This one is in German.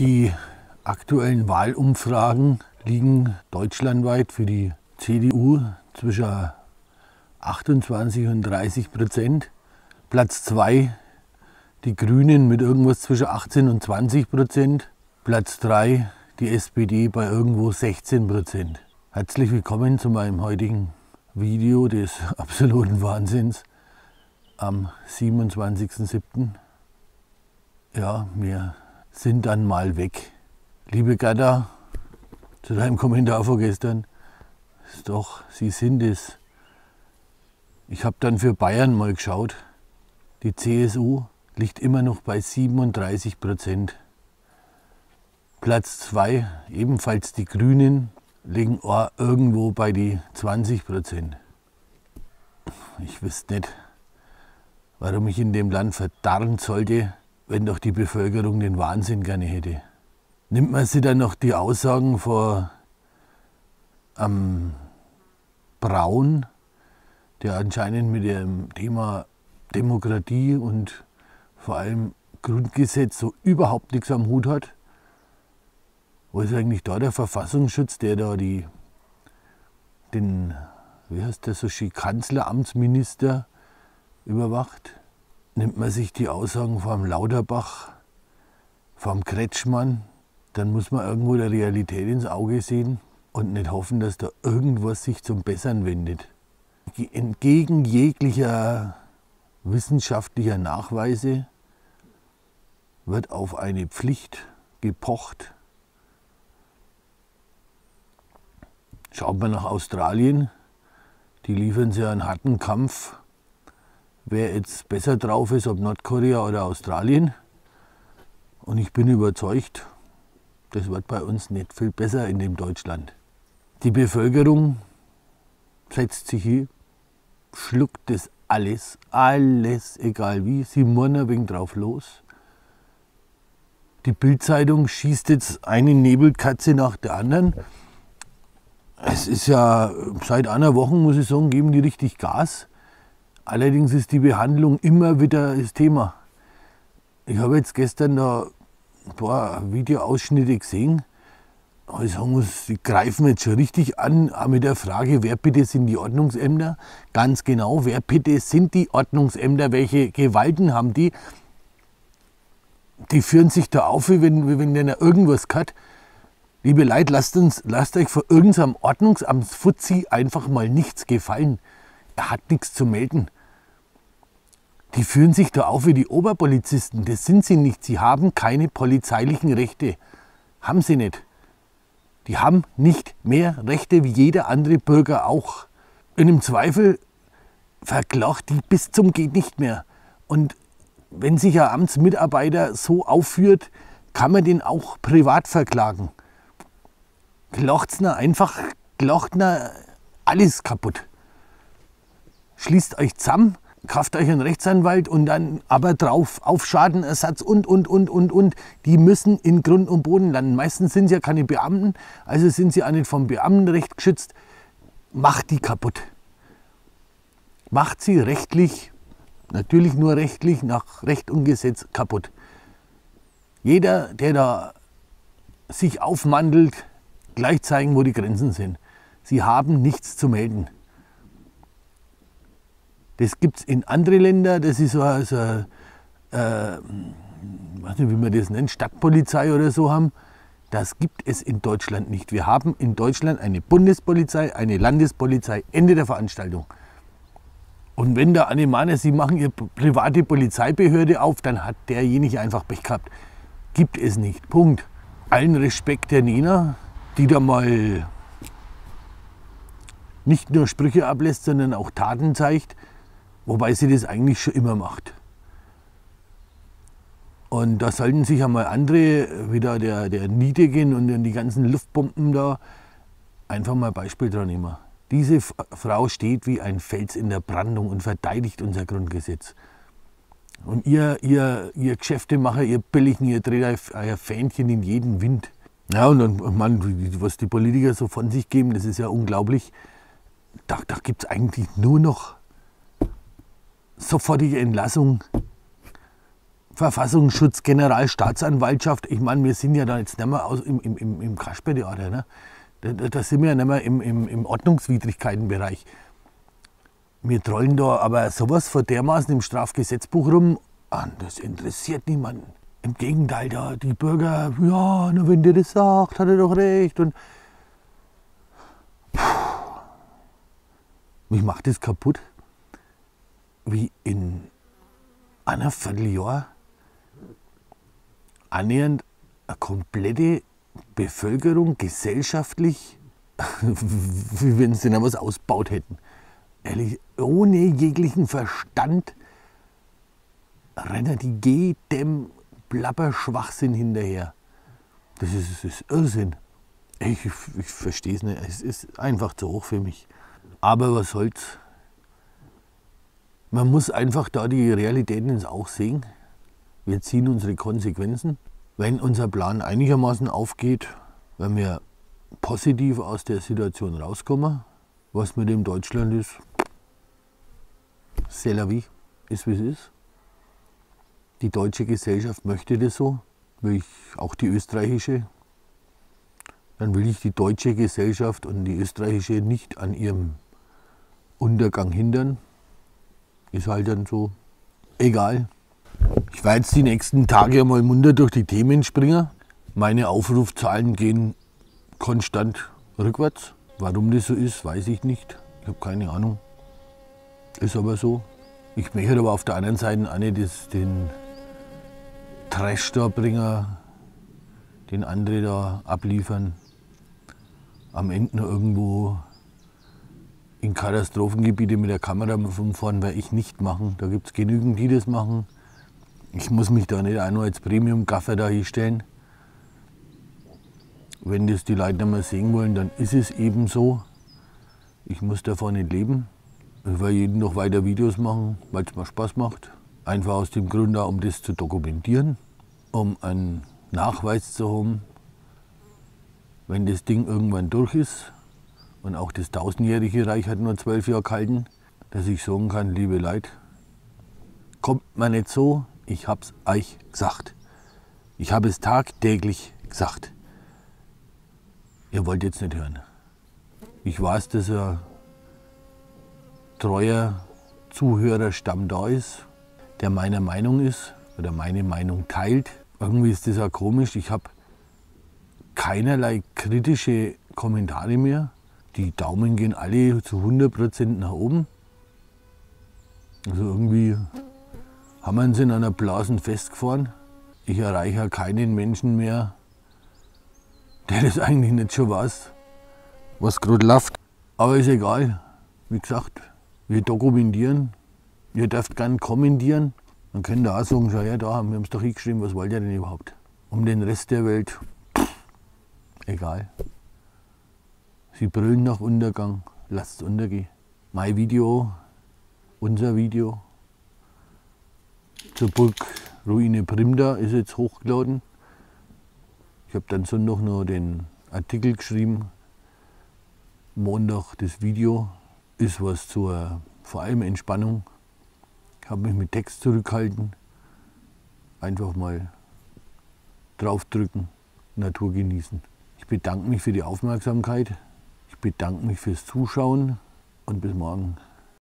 Die aktuellen Wahlumfragen liegen deutschlandweit für die CDU zwischen 28 und 30 Prozent. Platz 2 die Grünen mit irgendwas zwischen 18 und 20 Prozent. Platz 3 die SPD bei irgendwo 16 Prozent. Herzlich willkommen zu meinem heutigen Video des absoluten Wahnsinns am 27.07. Ja, wir sind dann mal weg. Liebe Gerda, zu deinem Kommentar vorgestern, doch, Sie sind es. Ich habe dann für Bayern mal geschaut. Die CSU liegt immer noch bei 37 Prozent. Platz 2, ebenfalls die Grünen, liegen irgendwo bei die 20 Prozent. Ich wüsste nicht, warum ich in dem Land verdarren sollte, wenn doch die Bevölkerung den Wahnsinn gerne hätte. Nimmt man sich dann noch die Aussagen vor am Braun, der anscheinend mit dem Thema Demokratie und vor allem Grundgesetz so überhaupt nichts am Hut hat. Wo ist eigentlich da der Verfassungsschutz, der da die, den, wie heißt der so schön, Kanzleramtsminister überwacht? Nimmt man sich die Aussagen vom Lauterbach, vom Kretschmann, dann muss man irgendwo der Realität ins Auge sehen und nicht hoffen, dass da irgendwas sich zum Besseren wendet. Entgegen jeglicher wissenschaftlicher Nachweise wird auf eine Pflicht gepocht. Schaut man nach Australien, die liefern sich einen harten Kampf wer jetzt besser drauf ist, ob Nordkorea oder Australien. Und ich bin überzeugt, das wird bei uns nicht viel besser in dem Deutschland. Die Bevölkerung setzt sich hin, schluckt das alles, alles, egal wie, sie murren wegen drauf los. Die Bildzeitung schießt jetzt eine Nebelkatze nach der anderen. Es ist ja seit einer Woche, muss ich sagen, geben die richtig Gas. Allerdings ist die Behandlung immer wieder das Thema. Ich habe jetzt gestern da ein paar Videoausschnitte gesehen. Sagen muss, die greifen jetzt schon richtig an, mit der Frage, wer bitte sind die Ordnungsämter? Ganz genau, wer bitte sind die Ordnungsämter? Welche Gewalten haben die? Die führen sich da auf, wie wenn, wie wenn der irgendwas hat. Liebe Leute, lasst, uns, lasst euch vor irgendeinem Ordnungsamtsfuzzi einfach mal nichts gefallen. Er hat nichts zu melden. Die führen sich da auf wie die Oberpolizisten. Das sind sie nicht. Sie haben keine polizeilichen Rechte. Haben sie nicht. Die haben nicht mehr Rechte wie jeder andere Bürger auch. Und im Zweifel verklagt die bis zum geht nicht mehr. Und wenn sich ein Amtsmitarbeiter so aufführt, kann man den auch privat verklagen. Klacht's einfach, klacht alles kaputt schließt euch zusammen, kauft euch einen Rechtsanwalt und dann aber drauf auf Schadenersatz und, und, und, und, und. Die müssen in Grund und Boden landen. Meistens sind sie ja keine Beamten, also sind sie auch nicht vom Beamtenrecht geschützt. Macht die kaputt. Macht sie rechtlich, natürlich nur rechtlich, nach Recht und Gesetz kaputt. Jeder, der da sich aufmandelt, gleich zeigen, wo die Grenzen sind. Sie haben nichts zu melden. Das gibt es in anderen Ländern, das ist so, so äh, weiß nicht, wie man das nennt, Stadtpolizei oder so haben. Das gibt es in Deutschland nicht. Wir haben in Deutschland eine Bundespolizei, eine Landespolizei, Ende der Veranstaltung. Und wenn der Animaner, Sie machen Ihre private Polizeibehörde auf, dann hat derjenige einfach Pech gehabt. Gibt es nicht. Punkt. Allen Respekt der Nina, die da mal nicht nur Sprüche ablässt, sondern auch Taten zeigt. Wobei sie das eigentlich schon immer macht. Und da sollten sich einmal andere, wieder der, der Niedegen und die ganzen Luftbomben da, einfach mal Beispiel dran nehmen. Diese Frau steht wie ein Fels in der Brandung und verteidigt unser Grundgesetz. Und ihr, ihr, ihr Geschäftemacher, ihr Billigen, ihr dreht euer Fähnchen in jeden Wind. Ja, und, und man, was die Politiker so von sich geben, das ist ja unglaublich. Da, da gibt es eigentlich nur noch sofortige Entlassung, Verfassungsschutz, Generalstaatsanwaltschaft. Ich meine, wir sind ja da jetzt nicht mehr aus, im, im, im, im Kaspertheater. Ne? Da, da, sind wir ja nicht mehr im, im, im Ordnungswidrigkeitenbereich. Wir trollen da aber sowas vor dermaßen im Strafgesetzbuch rum, an, das interessiert niemanden. Im Gegenteil, da die Bürger, ja, na, wenn der das sagt, hat er doch recht. Und mich macht das kaputt, wie in einer Vierteljahr annähernd eine komplette Bevölkerung gesellschaftlich, wie wenn sie noch was ausbaut hätten. Ehrlich, ohne jeglichen Verstand rennen die jedem Plapper-Schwachsinn hinterher. Das ist, das ist Irrsinn. Ich, ich verstehe es nicht. Es ist einfach zu hoch für mich. Aber was soll's? Man muss einfach da die Realitäten ins Auge sehen. Wir ziehen unsere Konsequenzen. Wenn unser Plan einigermaßen aufgeht, wenn wir positiv aus der Situation rauskommen, was mit dem Deutschland ist, c'est la vie, ist wie es ist. Die deutsche Gesellschaft möchte das so, will ich auch die österreichische. Dann will ich die deutsche Gesellschaft und die österreichische nicht an ihrem Untergang hindern. Ist halt dann so egal. Ich werde jetzt die nächsten Tage mal munter durch die Themen springen. Meine Aufrufzahlen gehen konstant rückwärts. Warum das so ist, weiß ich nicht. Ich habe keine Ahnung. Ist aber so. Ich möchte aber auf der anderen Seite auch nicht das, den Trash da bringen, den andere da abliefern. Am Ende irgendwo in Katastrophengebiete mit der Kamera rumfahren, werde ich nicht machen. Da gibt es genügend, die das machen. Ich muss mich da nicht nur als Premium-Gaffer da hinstellen. Wenn das die Leute nicht sehen wollen, dann ist es eben so. Ich muss davon nicht leben. Ich werde jeden noch weiter Videos machen, weil es mir Spaß macht. Einfach aus dem Grund, um das zu dokumentieren, um einen Nachweis zu haben, wenn das Ding irgendwann durch ist und auch das tausendjährige Reich hat nur zwölf Jahre gehalten, dass ich sagen kann, liebe Leute, kommt mir nicht so, ich hab's euch gesagt. Ich habe es tagtäglich gesagt. Ihr wollt jetzt nicht hören. Ich weiß, dass ein treuer Zuhörerstamm da ist, der meiner Meinung ist oder meine Meinung teilt. Irgendwie ist das auch komisch. Ich habe keinerlei kritische Kommentare mehr. Die Daumen gehen alle zu 100% nach oben. Also irgendwie haben wir uns in einer Blasen festgefahren. Ich erreiche keinen Menschen mehr, der das eigentlich nicht schon weiß, was gerade läuft. Aber ist egal. Wie gesagt, wir dokumentieren. Ihr dürft gerne kommentieren. Dann könnt ihr auch sagen, schau her, da haben wir es doch hingeschrieben, was wollt ihr denn überhaupt? Um den Rest der Welt, egal. Sie brüllen nach Untergang, lasst es untergehen. Mein Video, unser Video, zur Burg Ruine Primda ist jetzt hochgeladen. Ich habe dann Sonntag noch den Artikel geschrieben. Montag das Video ist was zur vor allem Entspannung. Ich habe mich mit Text zurückhalten. Einfach mal draufdrücken, Natur genießen. Ich bedanke mich für die Aufmerksamkeit. Ich bedanke mich fürs Zuschauen und bis morgen.